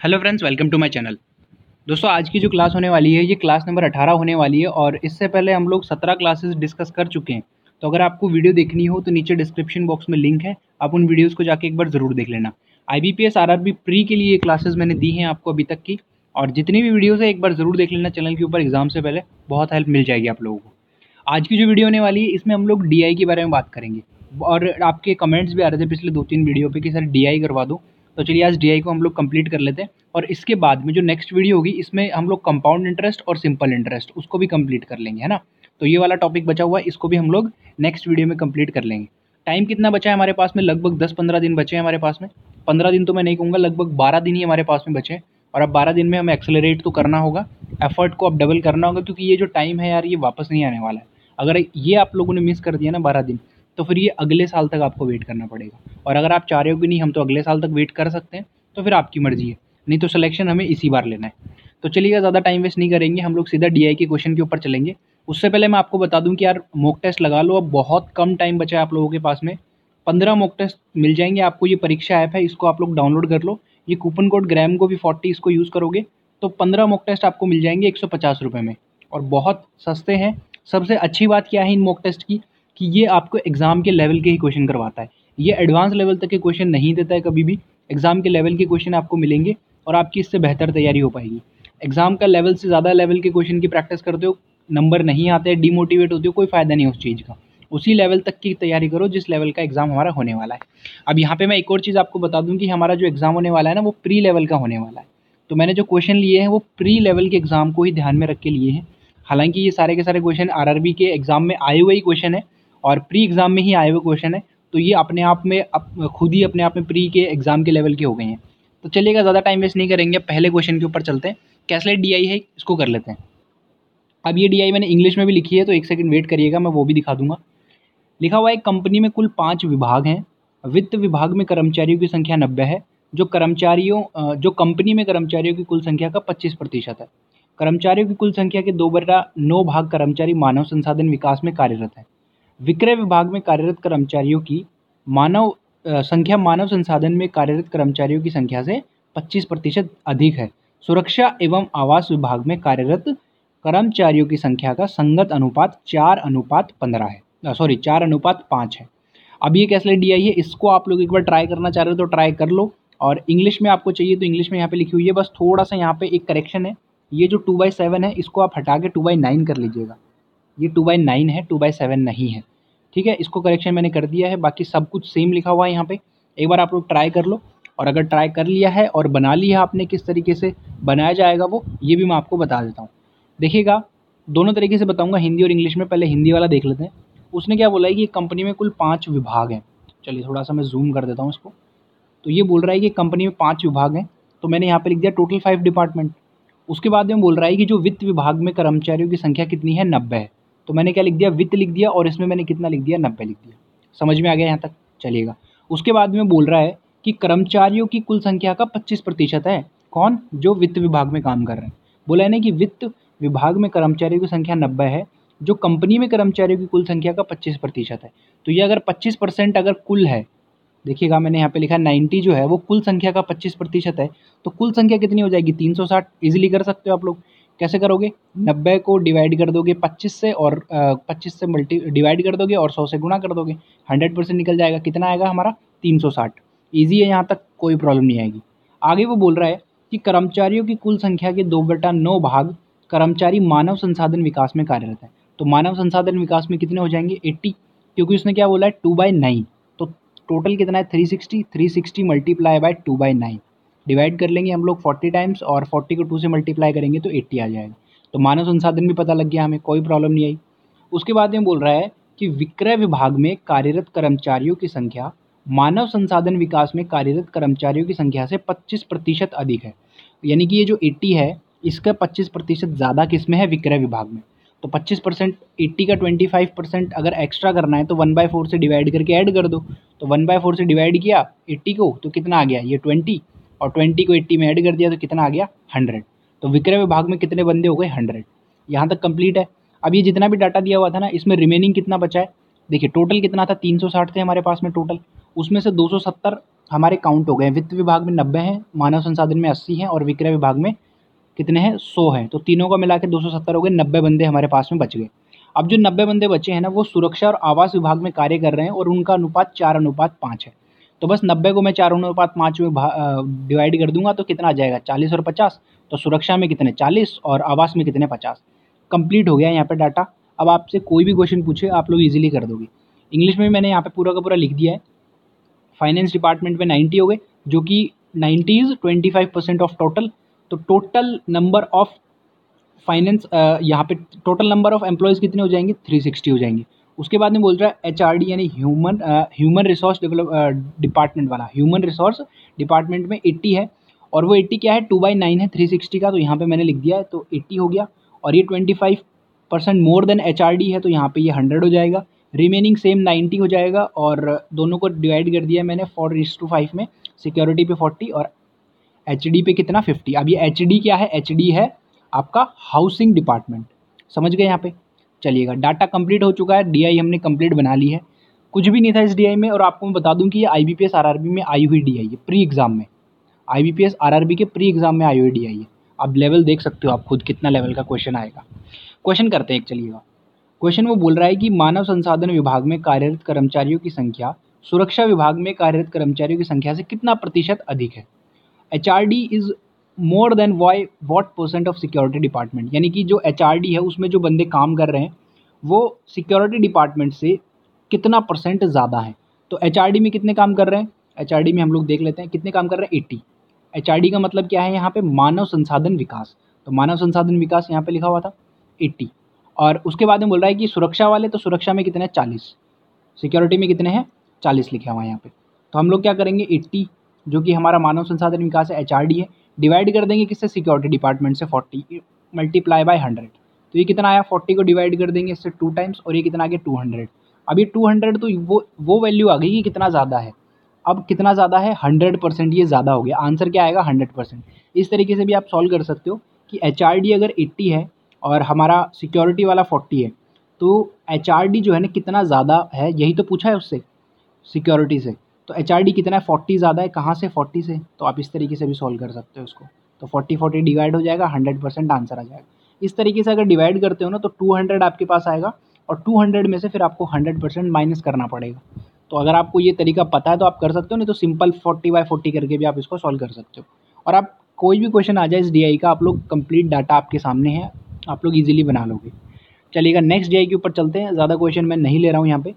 Hello friends, welcome to my channel. दोस्तों, आज की जो क्लास होने वाली है, ये क्लास नंबर 18 होने वाली है और इससे पहले हम लोग 17 क्लासेस डिस्कस कर चुके हैं। तो अगर आपको वीडियो देखनी हो तो नीचे डिस्क्रिप्शन बॉक्स में लिंक है। आप उन वीडियोस को जाके एक बार ज़रूर देख लेना। I B P S R R B pre के लिए क्लासेज मैंने दी हैं आपको अभी तक की। और जितनी भी वीडियोज़ है, एक बार ज़रूर देख लेना चैनल के ऊपर एग्ज़ाम से पहले। बहुत हेल्प मिल जाएगी आप लोगों को। आज की जो वीडियो होने वाली है, इसमें हम लोग DI के बारे में बात करेंगे। और आपके कमेंट्स भी आ रहे थे पिछले दो तीन वीडियो पे कि, सर DI करवा दो। तो चलिए आज DI को हम लोग कंप्लीट कर लेते हैं और इसके बाद में जो नेक्स्ट वीडियो होगी, इसमें हम लोग कंपाउंड इंटरेस्ट और सिंपल इंटरेस्ट उसको भी कंप्लीट कर लेंगे, है ना? तो ये वाला टॉपिक बचा हुआ है, इसको भी हम लोग नेक्स्ट वीडियो में कंप्लीट कर लेंगे। टाइम कितना बचा है हमारे पास में? लगभग दस पंद्रह दिन बचे हैं हमारे पास में। पंद्रह दिन तो मैं नहीं कहूँगा, लगभग बारह दिन ही हमारे पास में बचे हैं। और अब बारह दिन में हमें एक्सेलरेट तो करना होगा। एफर्ट को अब डबल करना होगा, क्योंकि ये जो टाइम है यार, ये वापस नहीं आने वाला है। अगर ये आप लोगों ने मिस कर दिया ना बारह दिन तो फिर ये अगले साल तक आपको वेट करना पड़ेगा। और अगर आप चाह रहे हो कि नहीं, हम तो अगले साल तक वेट कर सकते हैं तो फिर आपकी मर्ज़ी है। नहीं तो सिलेक्शन हमें इसी बार लेना है। तो चलिएगा ज़्यादा टाइम वेस्ट नहीं करेंगे, हम लोग सीधा डीआई के क्वेश्चन के ऊपर चलेंगे। उससे पहले मैं आपको बता दूँ कि यार मॉक टेस्ट लगा लो। अब बहुत कम टाइम बचा है आप लोगों के पास में। पंद्रह मॉक टेस्ट मिल जाएँगे आपको। ये परीक्षा ऐप है, इसको आप लोग डाउनलोड कर लो। ये कूपन कोड ग्राम को भी फोर्टी इसको यूज़ करोगे तो पंद्रह मॉक टेस्ट आपको मिल जाएँगे एक सौ में। और बहुत सस्ते हैं। सबसे अच्छी बात क्या है इन मॉक टेस्ट की? कि ये आपको एग्ज़ाम के लेवल के ही क्वेश्चन करवाता है। ये एडवांस लेवल तक के क्वेश्चन नहीं देता है कभी भी। एग्ज़ाम के लेवल के क्वेश्चन आपको मिलेंगे और आपकी इससे बेहतर तैयारी हो पाएगी। एग्ज़ाम का लेवल से ज़्यादा लेवल के क्वेश्चन की प्रैक्टिस करते हो नंबर नहीं आते डीमोटिवेट होते हो, कोई फ़ायदा नहीं उस चीज़ का। उसी लेवल तक की तैयारी करो जिस लेवल का एग्ज़ाम हमारा होने वाला है। अब यहाँ पे मैं एक और चीज़ आपको बता दूँ कि हमारा जो एग्ज़ाम होने वाला है ना, वो प्री लेवल का होने वाला है। तो मैंने जो क्वेश्चन लिए हैं, वो प्री लेवल के एग्ज़ाम को ही ध्यान में रख के लिए हैं। हालाँकि ये सारे के सारे क्वेश्चन आरआरबी के एग्ज़ाम में आए हुए ही क्वेश्चन है। और प्री एग्ज़ाम में ही आए हुए क्वेश्चन है तो ये अपने आप में अप, खुद ही अपने आप में प्री के एग्ज़ाम के लेवल के हो गए हैं। तो चलिएगा ज़्यादा टाइम वेस्ट नहीं करेंगे पहले क्वेश्चन के ऊपर चलते हैं। कैसलेट डीआई है इसको कर लेते हैं। अब ये डीआई मैंने इंग्लिश में भी लिखी है तो एक सेकंड वेट करिएगा मैं वो भी दिखा दूँगा। लिखा हुआ है कंपनी में कुल पाँच विभाग हैं। वित्त विभाग में कर्मचारियों की संख्या नब्बे है। जो कर्मचारियों जो कंपनी में कर्मचारियों की कुल संख्या का पच्चीस प्रतिशत है। कर्मचारियों की कुल संख्या के दो बटा नौ भाग कर्मचारी मानव संसाधन विकास में कार्यरत है। विक्रय विभाग में कार्यरत कर्मचारियों की मानव संख्या मानव संसाधन में कार्यरत कर्मचारियों की संख्या से 25 प्रतिशत अधिक है। सुरक्षा एवं आवास विभाग में कार्यरत कर्मचारियों की संख्या का संगत अनुपात चार अनुपात पंद्रह है। सॉरी चार अनुपात पाँच है। अब ये कैसे डी आई है, इसको आप लोग एक बार ट्राई करना चाह रहे हो तो ट्राई कर लो। और इंग्लिश में आपको चाहिए तो इंग्लिश में यहाँ पे लिखी हुई है, बस थोड़ा सा यहाँ पे एक करेक्शन है। ये जो टू बाई सेवन है, इसको आप हटा के टू बाई नाइन कर लीजिएगा। ये टू बाई नाइन है टू बाई सेवन नहीं है। ठीक है? इसको करेक्शन मैंने कर दिया है। बाकी सब कुछ सेम लिखा हुआ है यहाँ पे। एक बार आप लोग ट्राई कर लो। और अगर ट्राई कर लिया है और बना लिया आपने किस तरीके से, बनाया जाएगा वो, ये भी मैं आपको बता देता हूँ। देखिएगा, दोनों तरीके से बताऊँगा, हिंदी और इंग्लिश में। पहले हिंदी वाला देख लेते हैं। उसने क्या बोला है कि कंपनी में कुल पाँच विभाग हैं। चलिए थोड़ा सा मैं जूम कर देता हूँ इसको। तो ये बोल रहा है कि कंपनी में पाँच विभाग हैं। तो मैंने यहाँ पर लिख दिया टोटल फाइव डिपार्टमेंट उसके बाद में बोल रहा है कि जो वित्त विभाग में कर्मचारियों की संख्या कितनी है? नब्बे है। तो मैंने क्या लिख दिया? वित्त लिख दिया और इसमें मैंने कितना लिख दिया? नब्बे लिख दिया। समझ में आ गया यहाँ तक? चलिएगा। उसके बाद में बोल रहा है कि कर्मचारियों की कुल संख्या का पच्चीस प्रतिशत है। कौन? जो वित्त विभाग में काम कर रहे हैं। बोला है ना कि वित्त विभाग में कर्मचारियों की संख्या नब्बे है, जो कंपनी में कर्मचारियों की कुल संख्या का पच्चीस प्रतिशत है। तो ये अगर पच्चीस परसेंट अगर कुल है, देखिएगा मैंने यहाँ पे लिखा नाइन्टी जो है, वो कुल संख्या का पच्चीस प्रतिशत है तो कुल संख्या कितनी हो जाएगी? तीन सौ साठ। ईजिली कर सकते हो आप लोग। कैसे करोगे? नब्बे को डिवाइड कर दोगे पच्चीस से और पच्चीस से मल्टी डिवाइड कर दोगे और सौ से गुणा कर दोगे। हंड्रेड परसेंट निकल जाएगा। कितना आएगा हमारा? तीन सौ साठ। ईजी है, यहाँ तक कोई प्रॉब्लम नहीं आएगी। आगे वो बोल रहा है कि कर्मचारियों की कुल संख्या के दो बटा नौ भाग कर्मचारी मानव संसाधन विकास में कार्यरत है। तो मानव संसाधन विकास में कितने हो जाएँगे? एट्टी। क्योंकि उसने क्या बोला है? Two by nine. तो टोटल कितना है? Three sixty three sixty multiply by two by nine divide कर लेंगे हम लोग फोर्टी टाइम्स और फोर्टी को टू से मल्टीप्लाई करेंगे तो एट्टी आ जाएगा। तो मानव संसाधन भी पता लग गया हमें, कोई प्रॉब्लम नहीं आई। उसके बाद में बोल रहा है कि विक्रय विभाग में कार्यरत कर्मचारियों की संख्या, मानव संसाधन विकास में कार्यरत कर्मचारियों की संख्या से 25 प्रतिशत अधिक है। यानी कि ये जो 80 है, इसका 25 प्रतिशत ज़्यादा किसमें है? विक्रय विभाग में। तो 25 परसेंट एट्टी का 25 परसेंट अगर एक्स्ट्रा करना है तो वन बाय फोर से डिवाइड करके ऐड कर दो। तो वन बाय फोर से डिवाइड किया 80 को तो कितना आ गया? ये 20 और ट्वेंटी को एट्टी में ऐड कर दिया तो कितना आ गया? हंड्रेड तो विक्रय विभाग में कितने बंदे हो गए? हंड्रेड यहाँ तक कंप्लीट है। अब ये जितना भी डाटा दिया हुआ था ना, इसमें रिमेनिंग कितना बचा है? देखिए टोटल कितना था? तीन सौ साठ थे हमारे पास में टोटल उसमें से दो सौ सत्तर हमारे काउंट हो गए वित्त विभाग में नब्बे हैं, मानव संसाधन में अस्सी हैं और विक्रय विभाग में कितने हैं? सौ हैं। तो तीनों को मिला के दो सौ सत्तर हो गए, नब्बे बंदे हमारे पास में बच गए। अब जो नब्बे बंदे बचे हैं ना, वो सुरक्षा और आवास विभाग में कार्य कर रहे हैं और उनका अनुपात चार, अनुपात पाँच है। तो बस नब्बे को मैं चार अनुपात पाँच में डिवाइड कर दूँगा तो कितना आ जाएगा? चालीस और पचास। तो सुरक्षा में कितने? चालीस और आवास में कितने? पचास। कंप्लीट हो गया यहाँ पर डाटा अब आपसे कोई भी क्वेश्चन पूछे, आप लोग इजीली कर दोगे। इंग्लिश में मैंने यहाँ पे पूरा का पूरा लिख दिया है। फाइनेंस डिपार्टमेंट में नाइन्टी हो गए, जो कि ninety is twenty five percent of total तो टोटल नंबर ऑफ़ फाइनेंस यहाँ पे टोटल नंबर ऑफ़ एम्प्लॉयज़ कितने हो जाएँगे? थ्री सिक्सटी हो जाएँगे। उसके बाद में बोल रहा है एच आर डी यानी human human resource develop department वाला। ह्यूमन रिसोर्स डिपार्टमेंट में एट्टी है और वो एट्टी क्या है? टू बाई नाइन है थ्री सिक्सटी का तो यहाँ पे मैंने लिख दिया है तो एट्टी हो गया और ये twenty five percent more than H R D है तो यहाँ पे ये हंड्रेड हो जाएगा। रिमेनिंग सेम नाइन्टी हो जाएगा और दोनों को डिवाइड कर दिया मैंने फोर इज़ टू फाइव में सिक्योरिटी पे फोर्टी और एच डी पे कितना? फिफ्टी अब ये एच डी क्या है? एच डी है आपका हाउसिंग डिपार्टमेंट समझ गए यहाँ पे? चलिएगा। डाटा कंप्लीट हो चुका है। डी आई हमने कंप्लीट बना ली है। कुछ भी नहीं था इस डी आई में और आपको मैं बता दूँ कि ये आई बी में आई हुई डी आई है। प्री एग्ज़ाम में। आई बी पी के प्री एग्ज़ाम में आई हुई डी आई है। आप लेवल देख सकते हो आप खुद कितना लेवल का क्वेश्चन आएगा। क्वेश्चन करते हैं एक चलिएगा। क्वेश्चन वो बोल रहा है कि मानव संसाधन विभाग में कार्यरत कर्मचारियों की संख्या, सुरक्षा विभाग में कार्यरत कर्मचारियों की संख्या से कितना प्रतिशत अधिक है? H R D is more than Y what percent of security department यानी कि जो एच आर डी है, उसमें जो बंदे काम कर रहे हैं, वो सिक्योरिटी डिपार्टमेंट से कितना परसेंट ज़्यादा है? तो एच आर डी में कितने काम कर रहे हैं? एच आर डी में हम लोग देख लेते हैं, कितने काम कर रहे हैं? एट्टी। एच का मतलब क्या है? यहाँ पे मानव संसाधन विकास। तो मानव संसाधन विकास यहाँ पे लिखा हुआ था, एट्टी। और उसके बाद में बोल रहा है कि सुरक्षा वाले तो सुरक्षा में कितने हैं? चालीस। सिक्योरिटी में कितने हैं? चालीस लिखा हुआ है यहाँ पे। तो हम लोग क्या करेंगे? एट्टी, जो कि हमारा मानव संसाधन विकास है एच है डिवाइड कर देंगे किससे? सिक्योरिटी डिपार्टमेंट से फोर्टी मल्टीप्लाई बाय हंड्रेड तो ये कितना आया? फोर्टी को डिवाइड कर देंगे इससे टू टाइम्स और ये कितना आ गया? टू हंड्रेड अभी टू हंड्रेड तो वो वो वैल्यू आ गई कि कितना ज़्यादा है। अब कितना ज़्यादा है? हंड्रेड परसेंट ये ज़्यादा हो गया। आंसर क्या आएगा? हंड्रेड परसेंट इस तरीके से भी आप सॉल्व कर सकते हो कि एचआरडी अगर एट्टी है और हमारा सिक्योरिटी वाला फोर्टी है तो एचआरडी जो है ना कितना ज़्यादा है? यही तो पूछा है उससे सिक्योरिटी से। तो एचआरडी कितना है? फोर्टी ज़्यादा है। कहाँ से? फोर्टी से। तो आप इस तरीके से भी सॉल्व कर सकते हो उसको तो फोर्टी फोर्टी डिवाइड हो जाएगा हंड्रेड परसेंट आंसर आ जाएगा। इस तरीके से अगर डिवाइड करते हो ना तो टू हंड्रेड आपके पास आएगा और टू हंड्रेड में से फिर आपको हंड्रेड परसेंट माइनस करना पड़ेगा। तो अगर आपको ये तरीका पता है तो आप कर सकते हो, नहीं तो सिंपल फोर्टी बाई फोर्टी करके भी आप इसको सॉल्व कर सकते हो। और आप कोई भी क्वेश्चन आ जाए इस डीआई का, आप लोग कंप्लीट डाटा आपके सामने है, आप लोग ईजिली बना लोगे। चलिएगा नेक्स्ट डीआई के ऊपर चलते हैं। ज़्यादा क्वेश्चन मैं नहीं ले रहा हूँ यहाँ पे।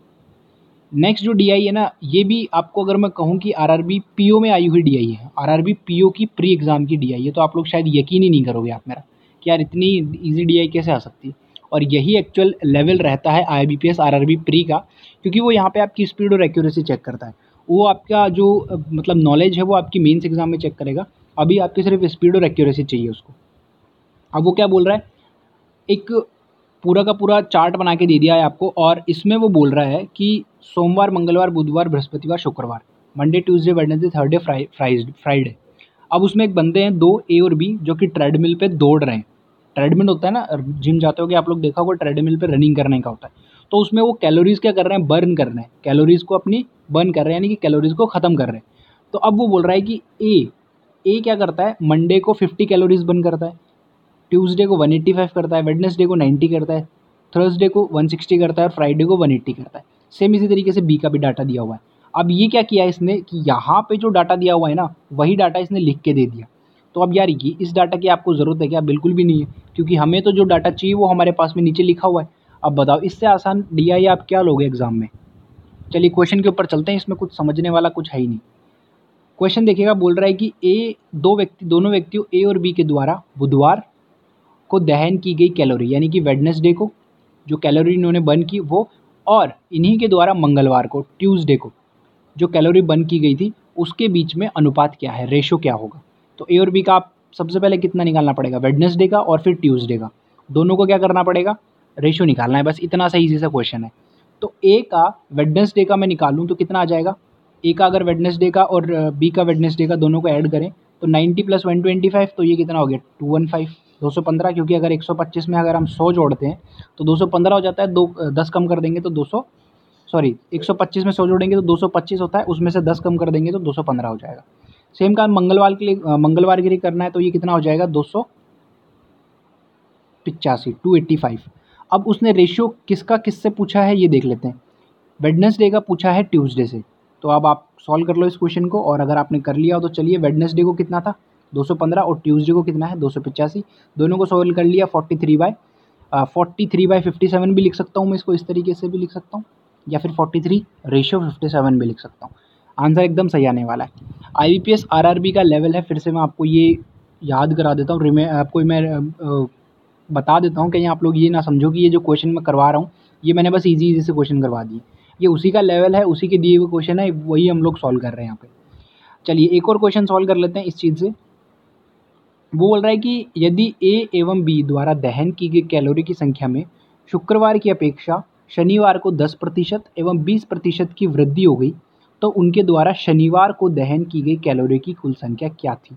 नेक्स्ट जो डीआई है ना, ये भी आपको अगर मैं कहूँ कि R R B P O में आई हुई डी आई है। R R B P O की प्री एग्ज़ाम की डी आई है। तो आप लोग शायद यकीन ही नहीं करोगे आप मेरा कि यार इतनी ईजी डी आई कैसे आ सकती? है और यही एक्चुअल लेवल रहता है I B P S R R B pre का, क्योंकि वो यहाँ पे आपकी स्पीड और एक्यूरेसी चेक करता है। वो आपका जो मतलब नॉलेज है वो आपकी मेंस एग्ज़ाम में चेक करेगा। अभी आपकी सिर्फ़ स्पीड और एक्यूरेसी चाहिए उसको। अब वो क्या बोल रहा है? एक पूरा का पूरा चार्ट बना के दे दिया है आपको, और इसमें वो बोल रहा है कि सोमवार, मंगलवार, बुधवार, बृहस्पतिवार, शुक्रवार। Monday Tuesday Wednesday Thursday Friday अब उसमें एक बंदे हैं, दो ए और बी जो कि ट्रेडमिल पे दौड़ रहे हैं। ट्रेडमिल होता है ना जिम जाते हो कि आप लोग देखा होगा ट्रेडमिल पे रनिंग करने का होता है। तो उसमें वो कैलोरीज क्या कर रहे हैं? बर्न कर रहे हैं। कैलोरीज को अपनी बर्न कर रहे हैं, यानी कि कैलोरीज को ख़त्म कर रहे हैं। तो अब वो बोल रहा है कि ए ए क्या करता है? मंडे को फिफ्टी कैलोरीज बर्न करता है। ट्यूसडे को वन एट्टी फाइव करता है। वेडनेसडे को नाइन्टी करता है। थर्सडे को वन सिक्सटी करता है और फ्राइडे को वन एट्टी करता है। सेम इसी तरीके से बी का भी डाटा दिया हुआ है। अब ये क्या किया इसने कि यहाँ पे जो डाटा दिया हुआ है ना, वही डाटा इसने लिख के दे दिया। तो अब यार ये, इस डाटा की आपको ज़रूरत है क्या? बिल्कुल भी नहीं है, क्योंकि हमें तो जो डाटा चाहिए वो हमारे पास में नीचे लिखा हुआ है। अब बताओ, इससे आसान डी आई आप क्या लोगे एग्ज़ाम में? चलिए क्वेश्चन के ऊपर चलते हैं, इसमें कुछ समझने वाला कुछ है ही नहीं। क्वेश्चन देखिएगा, बोल रहा है कि ए दो व्यक्ति, दोनों व्यक्तियों ए और बी के द्वारा बुधवार को दहन की गई कैलोरी यानी कि वेडनेसडे को, जो कैलोरी इन्होंने बर्न की, वो और इन्हीं के द्वारा मंगलवार को, ट्यूसडे को, जो कैलोरी बर्न की गई थी, उसके बीच में अनुपात क्या है, रेशो क्या होगा? तो ए और बी का आप सबसे पहले कितना निकालना पड़ेगा? वेडनेसडे का और फिर ट्यूसडे का। दोनों को क्या करना पड़ेगा? रेशो निकालना है, बस इतना सा ईजी सा क्वेश्चन है। तो ए का वेडनेसडे का मैं निकालूँ तो कितना आ जाएगा? ए का अगर वेडनेसडे का और बी का वेडनेसडे का दोनों को ऐड करें तो 90 प्लस वन ट्वेंटी फाइव तो ये कितना हो गया? टू वन फाइव दो सौ पंद्रह, क्योंकि अगर एक सौ पच्चीस में अगर हम सौ जोड़ते हैं तो दो सौ पंद्रह हो जाता है, दो, दस कम कर देंगे तो दो सौ सॉरी 125 में सौ जोड़ेंगे तो 225 होता है, उसमें से 10 कम कर देंगे तो 215 हो जाएगा। सेम काम मंगलवार के लिए मंगलवार के लिए करना है तो ये कितना हो जाएगा, दो सौ पिचासी टू एट्टी फाइव अब उसने रेशियो किसका किससे पूछा है, ये देख लेते हैं। वेडनेसडे का पूछा है ट्यूसडे से। तो अब आप सॉल्व कर लो इस क्वेश्चन को, और अगर आपने कर लिया हो तो चलिए वेडनेसडे को कितना था? 215 और ट्यूसडे को कितना है? दो सौ पचासी। दोनों को सॉल्व कर लिया 43 by forty three by fifty seven भी लिख सकता हूँ मैं इसको, इस तरीके से भी लिख सकता हूँ, या फिर forty three ratio fifty seven भी लिख सकता हूँ। आंसर एकदम सही आने वाला है। I B P S R R B का लेवल है, फिर से मैं आपको ये याद करा देता हूँ, रिमे, आपको मैं बता देता हूँ कहीं आप लोग ये ना समझो कि ये जो क्वेश्चन मैं करवा रहा हूँ, ये मैंने बस इजी इजी से क्वेश्चन करवा दिए। ये उसी का लेवल है, उसी के दिए हुए क्वेश्चन है, वही हम लोग सॉल्व कर रहे हैं यहाँ पे। चलिए एक और क्वेश्चन सॉल्व कर लेते हैं इस चीज़ से। वो बोल रहा है कि यदि ए एवं बी द्वारा दहन की गई कैलोरी की संख्या में शुक्रवार की अपेक्षा शनिवार को 10 प्रतिशत एवं 20 प्रतिशत की वृद्धि हो गई तो उनके द्वारा शनिवार को दहन की गई कैलोरी की कुल संख्या क्या थी?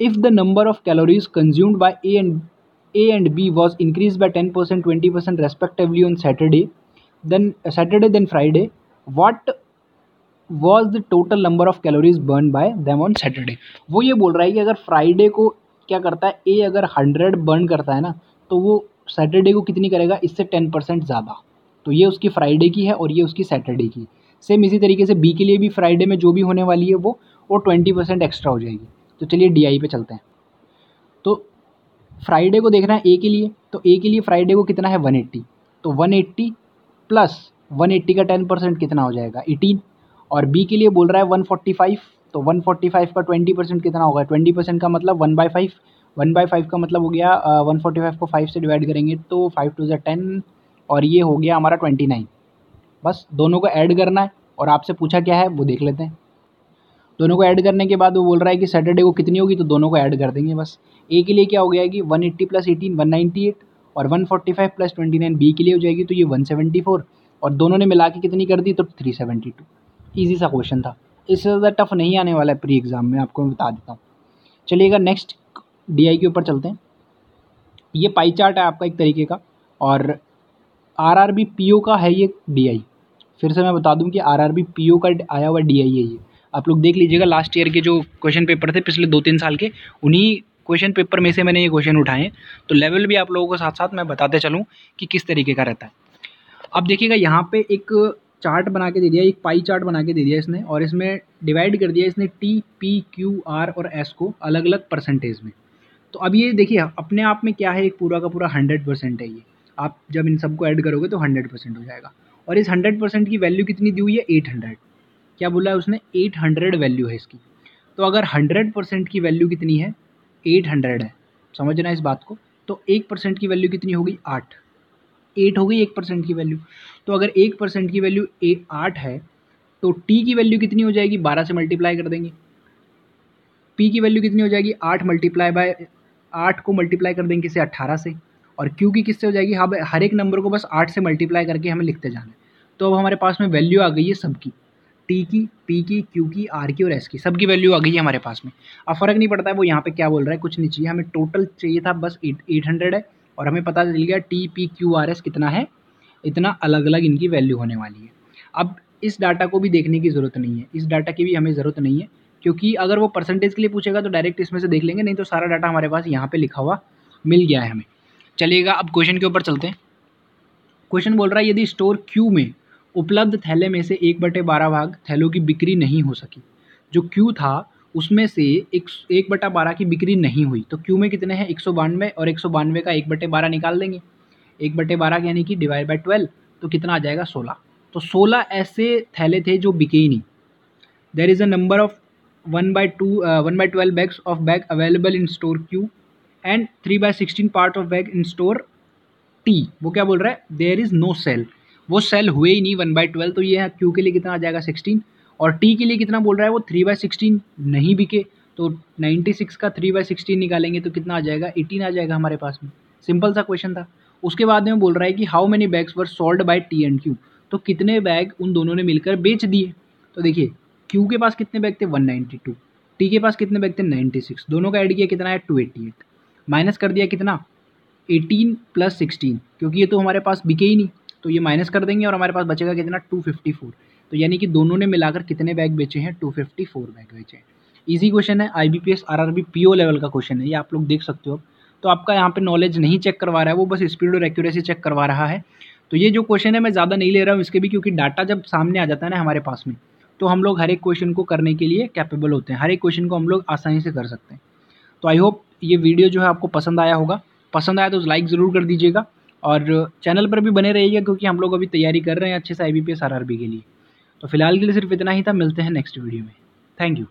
If the number of calories consumed by A and A and B was increase by ten percent twenty percent respectively on Saturday then Saturday then Friday what was the total number of calories burn by them on Saturday वो ये बोल रहा है कि अगर Friday को क्या करता है? ए अगर हंड्रेड बर्न करता है ना तो वो सैटरडे को कितनी करेगा? इससे टेन परसेंट ज़्यादा। तो ये उसकी फ्राइडे की है और ये उसकी सैटरडे की। सेम इसी तरीके से बी के लिए भी फ्राइडे में जो भी होने वाली है वो वो ट्वेंटी परसेंट एक्स्ट्रा हो जाएगी। तो चलिए डी आई पे चलते हैं। तो फ्राइडे को देखना है ए के लिए। तो ए के लिए फ्राइडे को कितना है? वन एट्टी तो one eighty plus one eighty का टेन परसेंट कितना हो जाएगा? एटीन और बी के लिए बोल रहा है वन फोर्टी फाइव तो वन फोर्टी फाइव का ट्वेंटी परसेंट कितना होगा? ट्वेंटी परसेंट का मतलब one by five. One by five का मतलब हो गया वन फोर्टी फाइव को फाइव से डिवाइड करेंगे तो फाइव टू ज़ा टेन और ये हो गया हमारा ट्वेंटी नाइन। बस दोनों को ऐड करना है और आपसे पूछा क्या है वो देख लेते हैं। दोनों को ऐड करने के बाद वो बोल रहा है कि सैटरडे को कितनी होगी तो दोनों को ऐड कर देंगे बस। ए के लिए क्या हो गया कि one eighty plus eighteen, one ninety eight और one forty five plus twenty nine B के लिए हो जाएगी तो ये वन सेवेंटी फोर और दोनों ने मिला के कितनी कर दी तो थ्री सेवेंटी टू। ईजी सा क्वेश्चन था। इससे ज़्यादा टफ नहीं आने वाला है प्री एग्ज़ाम में आपको मैं बता देता हूँ। चलिएगा नेक्स्ट डीआई के ऊपर चलते हैं। ये पाई चार्ट है आपका एक तरीके का, और R R B P O का है ये डी आई फिर से मैं बता दूँ कि R R B P O का आया हुआ डी आई है ये। आप लोग देख लीजिएगा लास्ट ईयर के जो क्वेश्चन पेपर थे पिछले दो तीन साल के, उन्हीं क्वेश्चन पेपर में से मैंने ये क्वेश्चन उठाए तो लेवल भी आप लोगों को साथ साथ मैं बताते चलूँ कि किस तरीके का रहता है। अब देखिएगा, यहाँ पे एक चार्ट बना के दे दिया, एक पाई चार्ट बना के दे दिया इसने, और इसमें डिवाइड कर दिया इसने टी पी क्यू आर और एस को अलग अलग परसेंटेज में। तो अब ये देखिए, अपने आप में क्या है, एक पूरा का पूरा हंड्रेड परसेंट है ये। आप जब इन सबको ऐड करोगे तो हंड्रेड परसेंट हो जाएगा। और इस हंड्रेड परसेंट की वैल्यू कितनी दी हुई है? एट हंड्रेड क्या बोला है उसने? एट हंड्रेड वैल्यू है इसकी। तो अगर हंड्रेड परसेंट की वैल्यू कितनी है? एट हंड्रेड है। समझना इस बात को? तो एक परसेंट की वैल्यू कितनी होगी आठ। एट हो गई एक परसेंट की वैल्यू। तो अगर एक परसेंट की वैल्यू ए आठ है तो टी की वैल्यू कितनी हो जाएगी? बारह से मल्टीप्लाई कर देंगे। पी की वैल्यू कितनी हो जाएगी? आठ मल्टीप्लाई बाय आठ को मल्टीप्लाई कर देंगे किससे अट्ठारह से। और क्यू की किससे हो जाएगी? हाँ हर एक नंबर को बस आठ से मल्टीप्लाई करके हमें लिखते जाना है। तो अब हमारे पास में वैल्यू आ गई है सबकी। टी की पी की क्यू की आर की और एस की। सबकी वैल्यू आ गई है हमारे पास में। अब फ़र्क नहीं पड़ता है वो यहाँ पे क्या बोल रहा है, कुछ नहीं चाहिए। हमें टोटल चाहिए था बस एट एट हंड्रेड है। और हमें पता चल गया T P Q R S कितना है, इतना अलग अलग इनकी वैल्यू होने वाली है। अब इस डाटा को भी देखने की ज़रूरत नहीं है। इस डाटा की भी हमें ज़रूरत नहीं है, क्योंकि अगर वो परसेंटेज के लिए पूछेगा तो डायरेक्ट इसमें से देख लेंगे, नहीं तो सारा डाटा हमारे पास यहाँ पे लिखा हुआ मिल गया है हमें। चलिएगा, अब क्वेश्चन के ऊपर चलते हैं। क्वेश्चन बोल रहा है, यदि स्टोर क्यू में उपलब्ध थैले में से एक बटे बारह भाग थैलों की बिक्री नहीं हो सकी, जो क्यू था उसमें से एक एक बटा बारह की बिक्री नहीं हुई। तो क्यू में कितने हैं? एक सौ बानवे और एक सौ बानवे का एक बटे बारह निकाल देंगे। एक बटे बारह यानी कि डिवाइड बाई ट्वेल्व तो कितना आ जाएगा? सोलह। तो सोलह ऐसे थैले थे जो बिके ही नहीं। There is a number of one by two one by twelve bags of bag available in store Q and three by sixteen part of bag in store T वो क्या बोल रहा है? देयर इज़ नो सेल वो sale हुए ही नहीं one by twelve तो ये क्यू के लिए कितना आ जाएगा? सिक्सटीन और टी के लिए कितना बोल रहा है वो थ्री बाई सिक्सटीन नहीं बिके तो नाइन्टी सिक्स का थ्री बाई सिक्सटीन निकालेंगे तो कितना आ जाएगा? एटीन आ जाएगा हमारे पास में। सिंपल सा क्वेश्चन था। उसके बाद में बोल रहा है कि how many bags were sold by T and Q तो कितने बैग उन दोनों ने मिलकर बेच दिए? तो देखिए क्यू के पास कितने बैग थे? वन नाइन्टी टू टी के पास कितने बैग थे? नाइन्टी सिक्स दोनों का ऐड किया कितना है? टू एट्टी एट माइनस कर दिया कितना? एटीन प्लस सिक्सटीन क्योंकि ये तो हमारे पास बिके ही नहीं। तो ये माइनस कर देंगे और हमारे पास बचेगा कितना? टू फिफ्टी फोर तो यानी कि दोनों ने मिलाकर कितने बैग बेचे हैं? टू फिफ्टी फोर बैग बेचे हैं। ईजी क्वेश्चन है I B P S R R B P O level का क्वेश्चन है, ये आप लोग देख सकते हो तो आपका यहाँ पे नॉलेज नहीं चेक करवा रहा है, वो बस स्पीड और एक्यूरेसी चेक करवा रहा है। तो ये जो क्वेश्चन है, मैं ज़्यादा नहीं ले रहा हूँ इसके भी, क्योंकि डाटा जब सामने आ जाता है ना हमारे पास में तो हम लोग हर एक क्वेश्चन को करने के लिए कैपेबल होते हैं। हर एक क्वेश्चन को हम लोग आसानी से कर सकते हैं। तो आई होप ये वीडियो जो है आपको पसंद आया होगा। पसंद आया तो लाइक ज़रूर कर दीजिएगा और चैनल पर भी बने रहिएगा, क्योंकि हम लोग अभी तैयारी कर रहे हैं अच्छे से आई बी के लिए। तो फ़िलहाल के लिए सिर्फ़ इतना ही था, मिलते हैं नेक्स्ट वीडियो में। Thank you